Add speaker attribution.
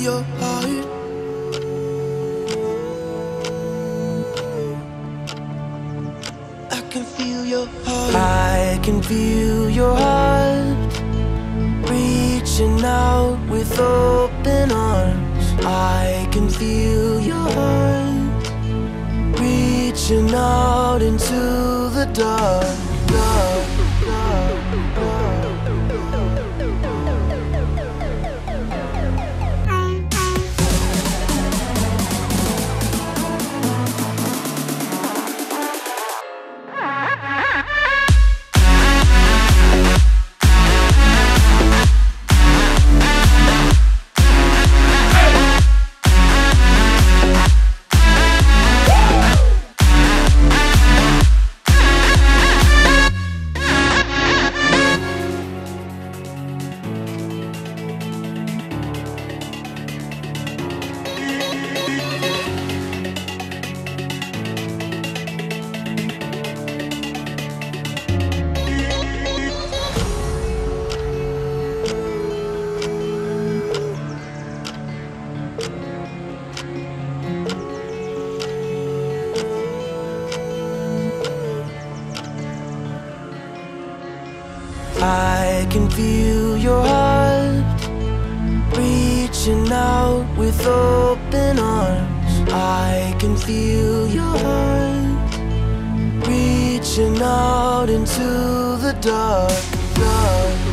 Speaker 1: your heart. I can feel your heart. I can feel your heart reaching out with open arms. I can feel your heart reaching out into the dark. I can feel your heart reaching out with open arms. I can feel your heart reaching out into the dark, dark.